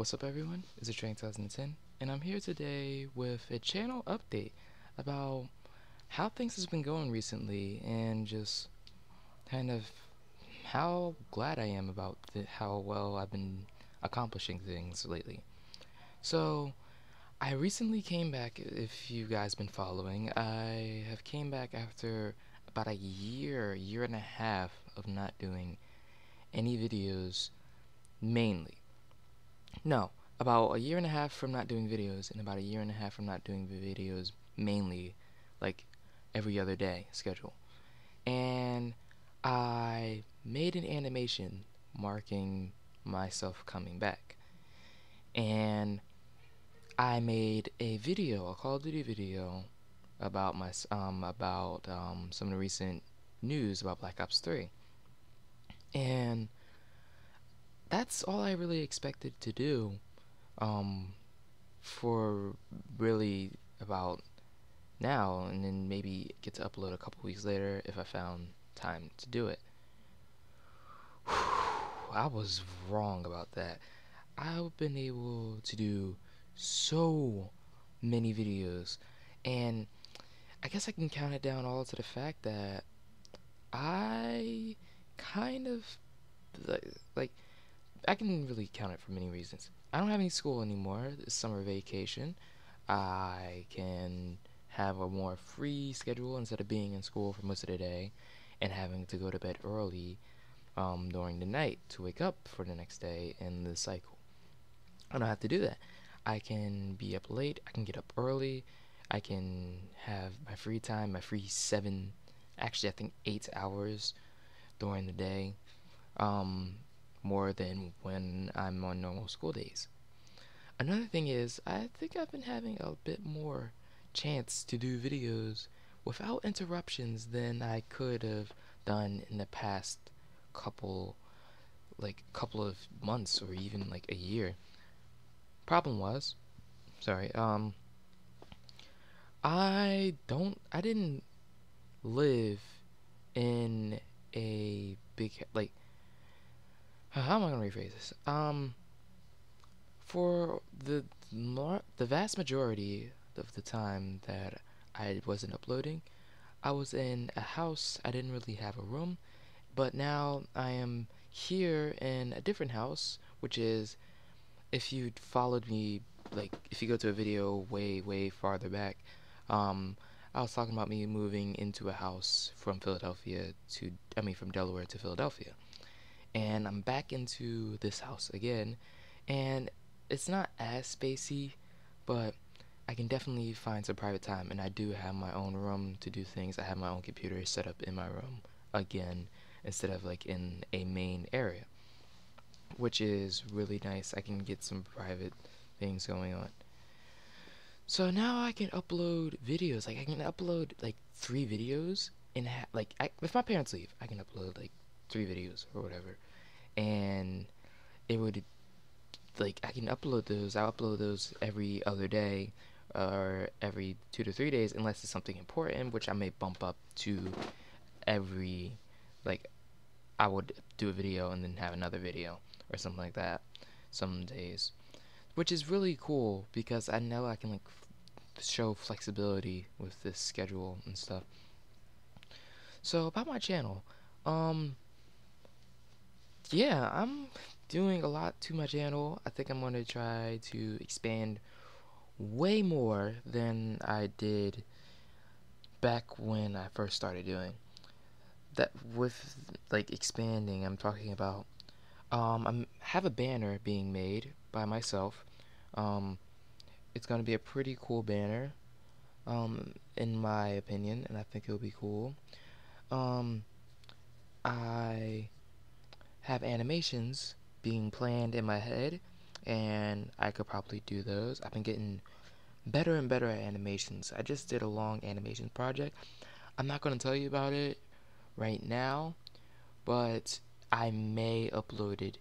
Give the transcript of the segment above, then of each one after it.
What's up everyone? It's a Train 2010 and I'm here today with a channel update about how things has been going recently and just kind of how glad I am about how well I've been accomplishing things lately. So I recently came back if you guys been following I have came back after about a year year and a half of not doing any videos mainly no, about a year and a half from not doing videos, and about a year and a half from not doing videos mainly, like every other day schedule. And I made an animation marking myself coming back. And I made a video, a Call of Duty video, about my um about um some of the recent news about Black Ops 3. And that's all I really expected to do um, for really about now and then maybe get to upload a couple weeks later if I found time to do it. I was wrong about that. I've been able to do so many videos and I guess I can count it down all to the fact that I kind of like, like I can really count it for many reasons. I don't have any school anymore. this summer vacation. I can have a more free schedule instead of being in school for most of the day and having to go to bed early um, during the night to wake up for the next day in the cycle. I don't have to do that. I can be up late. I can get up early. I can have my free time, my free seven, actually I think eight hours during the day. Um, more than when I'm on normal school days. Another thing is, I think I've been having a bit more chance to do videos without interruptions than I could have done in the past couple like couple of months or even like a year. Problem was, sorry, um I don't I didn't live in a big like how am I gonna rephrase this? Um, for the the vast majority of the time that I wasn't uploading, I was in a house. I didn't really have a room, but now I am here in a different house, which is if you followed me, like if you go to a video way way farther back, um, I was talking about me moving into a house from Philadelphia to I mean from Delaware to Philadelphia and I'm back into this house again. And it's not as spacey but I can definitely find some private time and I do have my own room to do things. I have my own computer set up in my room again instead of like in a main area which is really nice. I can get some private things going on. So now I can upload videos. Like I can upload like three videos and like I, if my parents leave I can upload like three videos or whatever. And it would like I can upload those I upload those every other day or every two to three days unless it's something important which I may bump up to every like I would do a video and then have another video or something like that some days which is really cool because I know I can like show flexibility with this schedule and stuff. So about my channel um yeah, I'm doing a lot to my channel. I think I'm going to try to expand way more than I did back when I first started doing. That with like expanding, I'm talking about um I have a banner being made by myself. Um it's going to be a pretty cool banner um in my opinion and I think it'll be cool. Um I have animations being planned in my head and I could probably do those. I've been getting better and better at animations. I just did a long animation project. I'm not going to tell you about it right now, but I may upload it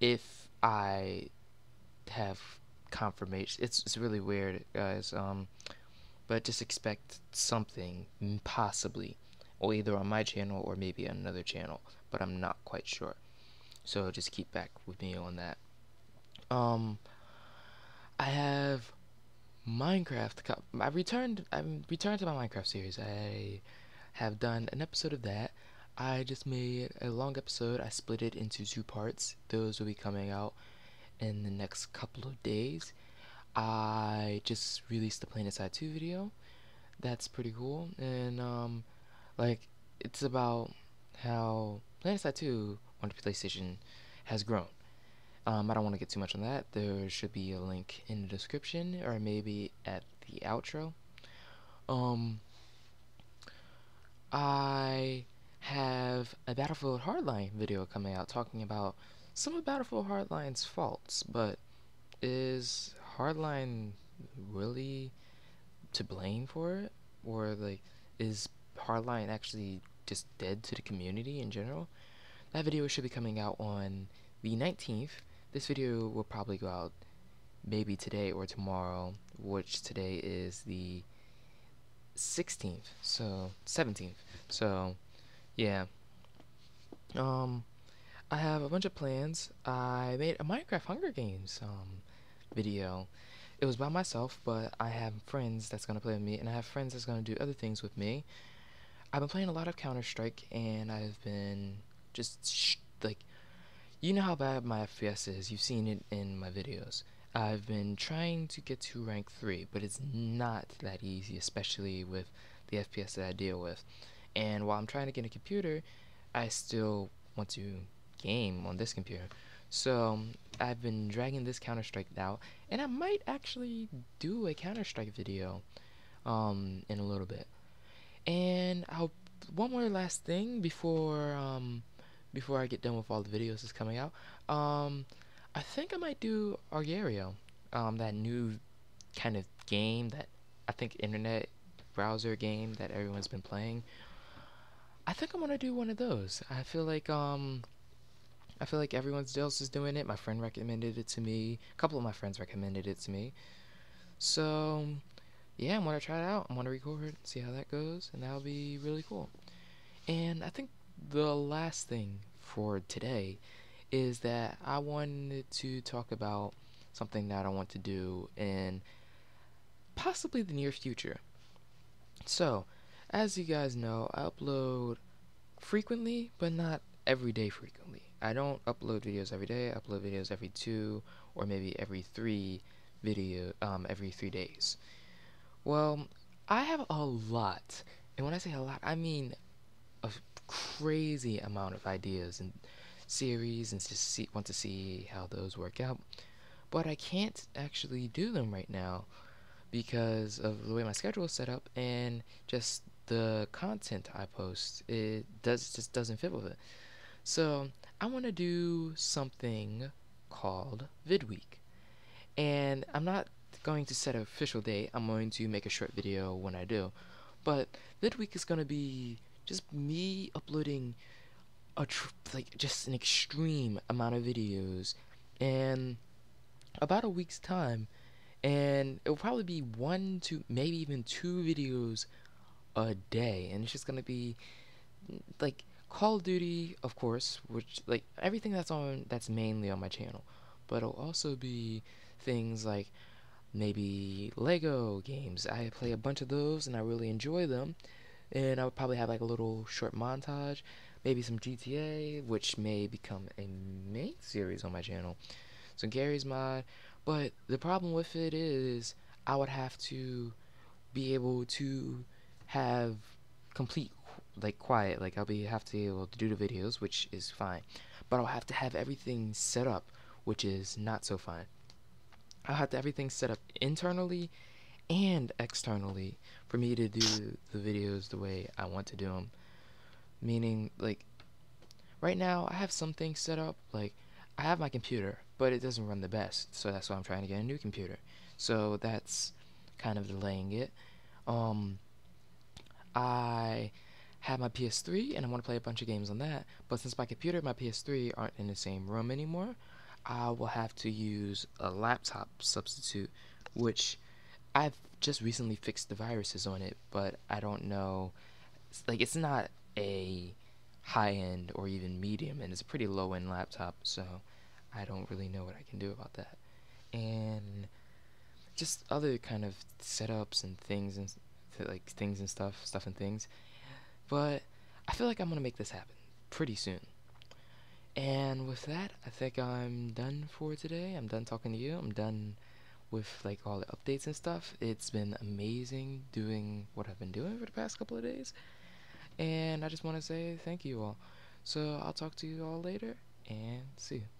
if I have confirmation. It's it's really weird, guys. Um, but just expect something possibly, or either on my channel or maybe another channel but I'm not quite sure. So just keep back with me on that. Um, I have Minecraft. I returned. I returned to my Minecraft series. I have done an episode of that. I just made a long episode. I split it into two parts. Those will be coming out in the next couple of days. I just released the PlanetSide 2 video. That's pretty cool. And, um, like, it's about how PlanetSide 2 on the PlayStation has grown. Um, I don't want to get too much on that. There should be a link in the description or maybe at the outro. Um, I have a Battlefield Hardline video coming out talking about some of Battlefield Hardline's faults, but is Hardline really to blame for it? Or, like, is Hardline actually just dead to the community in general? That video should be coming out on the 19th. This video will probably go out maybe today or tomorrow, which today is the 16th, so 17th. So, yeah. Um, I have a bunch of plans. I made a Minecraft Hunger Games um video. It was by myself, but I have friends that's gonna play with me, and I have friends that's gonna do other things with me. I've been playing a lot of Counter Strike, and I've been just like, you know how bad my FPS is. You've seen it in my videos. I've been trying to get to rank 3, but it's not that easy, especially with the FPS that I deal with. And while I'm trying to get a computer, I still want to game on this computer. So I've been dragging this Counter Strike out, and I might actually do a Counter Strike video um, in a little bit. And one more last thing before um, before I get done with all the videos that's coming out. Um, I think I might do Agar.io, um, that new kind of game that I think internet browser game that everyone's been playing. I think I'm gonna do one of those. I feel like um I feel like everyone else is doing it. My friend recommended it to me. A couple of my friends recommended it to me. So yeah, I'm gonna try it out. I'm gonna record, see how that goes, and that'll be really cool. And I think the last thing for today is that I wanted to talk about something that I want to do in possibly the near future. So, as you guys know, I upload frequently, but not every day frequently. I don't upload videos every day. I upload videos every two or maybe every three video um every three days. Well, I have a lot, and when I say a lot, I mean a crazy amount of ideas and series, and just see want to see how those work out. But I can't actually do them right now because of the way my schedule is set up and just the content I post it does just doesn't fit with it. So I want to do something called VidWeek, and I'm not going to set an official date. I'm going to make a short video when I do, but VidWeek is going to be just me uploading a like just an extreme amount of videos and about a week's time. And it will probably be one to maybe even two videos a day, and it's just gonna be like Call of Duty, of course, which like everything that's on that's mainly on my channel, but it'll also be things like maybe Lego games. I play a bunch of those and I really enjoy them, and I would probably have like a little short montage, maybe some GTA, which may become a main series on my channel. So Garry's Mod, but the problem with it is I would have to be able to have complete like quiet like I'll be have to be able to do the videos which is fine but I'll have to have everything set up which is not so fine Have to everything set up internally and externally for me to do the videos the way I want to do them meaning like right now I have some things set up like I have my computer but it doesn't run the best so that's why I'm trying to get a new computer. So that's kind of delaying it. Um I have my PS3 and I want to play a bunch of games on that, but since my computer and my PS3 aren't in the same room anymore, I will have to use a laptop substitute, which I've just recently fixed the viruses on it, but I don't know. Like, it's not a high end or even medium, and it's a pretty low end laptop, so I don't really know what I can do about that. And just other kind of setups and things and like things and stuff, stuff and things. But I feel like I'm gonna make this happen pretty soon. And with that, I think I'm done for today. I'm done talking to you. I'm done with like all the updates and stuff. It's been amazing doing what I've been doing for the past couple of days. And I just want to say thank you all. So I'll talk to you all later and see you.